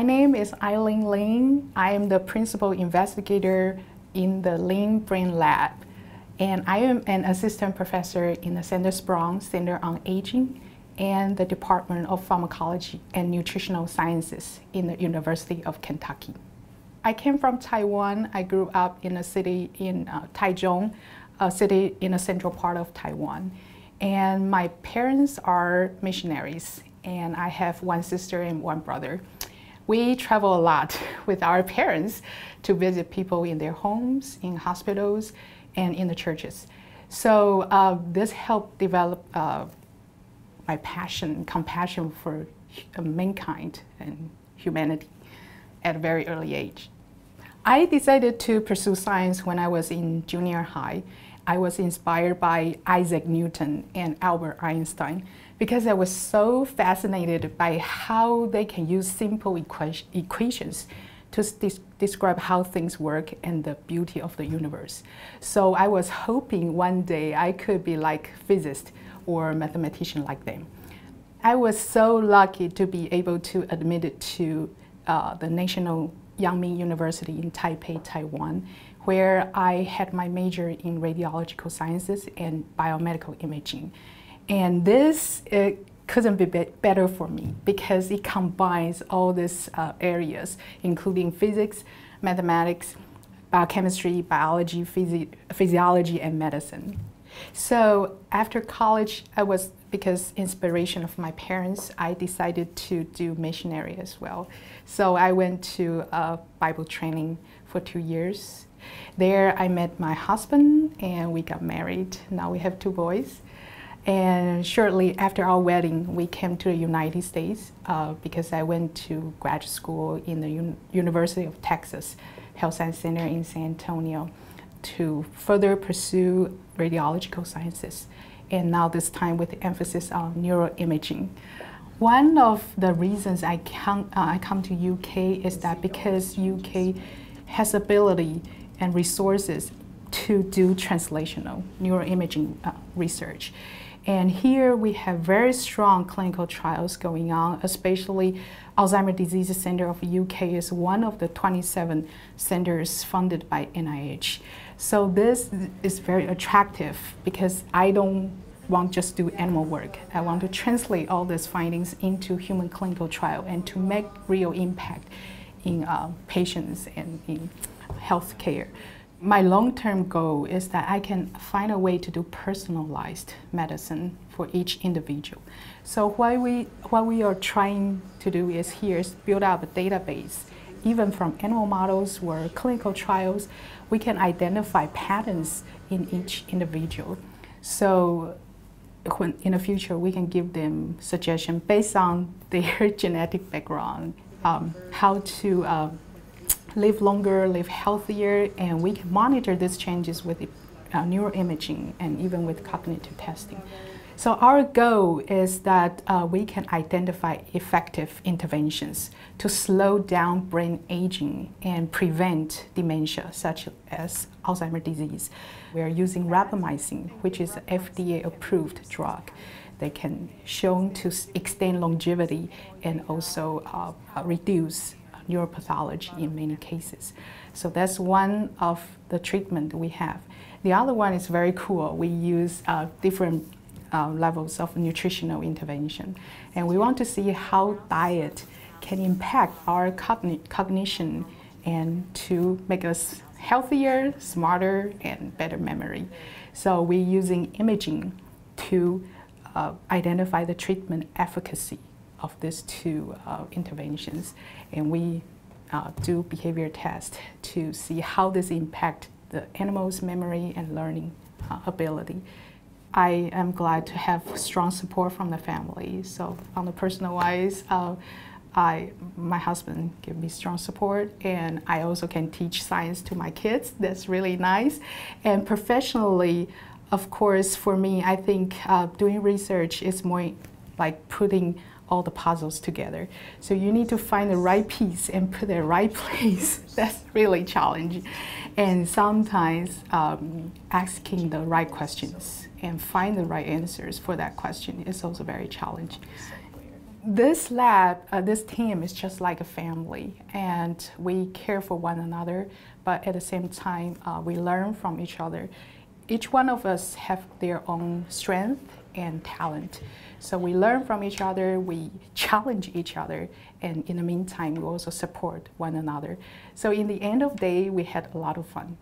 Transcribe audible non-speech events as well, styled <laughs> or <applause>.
My name is Ai-Ling Lin. I am the principal investigator in the Lin Brain Lab, and I am an assistant professor in the Sanders Brown Center on Aging and the Department of Pharmacology and Nutritional Sciences in the University of Kentucky. I came from Taiwan. I grew up in a city in uh, Taichung, a city in the central part of Taiwan. And my parents are missionaries, and I have one sister and one brother we travel a lot <laughs> with our parents to visit people in their homes, in hospitals, and in the churches. So uh, this helped develop uh, my passion, compassion for mankind and humanity at a very early age. I decided to pursue science when I was in junior high. I was inspired by Isaac Newton and Albert Einstein because I was so fascinated by how they can use simple equations to describe how things work and the beauty of the universe. So I was hoping one day I could be like physicist or mathematician like them. I was so lucky to be able to admit to uh, the National Yang-Ming University in Taipei, Taiwan, where I had my major in radiological sciences and biomedical imaging. And this it couldn't be better for me because it combines all these uh, areas, including physics, mathematics, biochemistry, biology, physi physiology, and medicine. So after college, I was, because inspiration of my parents, I decided to do missionary as well. So I went to Bible training for two years. There I met my husband and we got married. Now we have two boys. And shortly after our wedding, we came to the United States uh, because I went to graduate school in the Un University of Texas Health Science Center in San Antonio to further pursue radiological sciences. And now this time with emphasis on neuroimaging. One of the reasons I come, uh, I come to UK is that because UK has ability and resources to do translational neuroimaging uh, research. And here we have very strong clinical trials going on, especially Alzheimer's Disease Center of UK is one of the 27 centers funded by NIH. So this is very attractive because I don't want just do animal work. I want to translate all these findings into human clinical trial and to make real impact in uh, patients and in healthcare my long-term goal is that I can find a way to do personalized medicine for each individual. So what we, what we are trying to do is here is build up a database. Even from animal models or clinical trials, we can identify patterns in each individual. So when in the future, we can give them suggestion based on their <laughs> genetic background, um, how to uh, live longer, live healthier, and we can monitor these changes with uh, neuroimaging and even with cognitive testing. So our goal is that uh, we can identify effective interventions to slow down brain aging and prevent dementia, such as Alzheimer's disease. We are using rapamycin, which is an FDA-approved drug. that can shown to extend longevity and also uh, reduce neuropathology in many cases. So that's one of the treatment we have. The other one is very cool. We use uh, different uh, levels of nutritional intervention. And we want to see how diet can impact our cogni cognition and to make us healthier, smarter, and better memory. So we're using imaging to uh, identify the treatment efficacy of these two uh, interventions. And we uh, do behavior tests to see how this impact the animal's memory and learning uh, ability. I am glad to have strong support from the family. So on the personal wise, uh, I, my husband give me strong support and I also can teach science to my kids. That's really nice. And professionally, of course, for me, I think uh, doing research is more like putting all the puzzles together. So you need to find the right piece and put the right <laughs> place. That's really challenging. And sometimes um, asking the right questions and find the right answers for that question is also very challenging. this lab, uh, this team is just like a family, and we care for one another, but at the same time, uh, we learn from each other. Each one of us have their own strength and talent. So we learn from each other, we <laughs> challenge each other, and in the meantime, we also support one another. So in the end of the day, we had a lot of fun.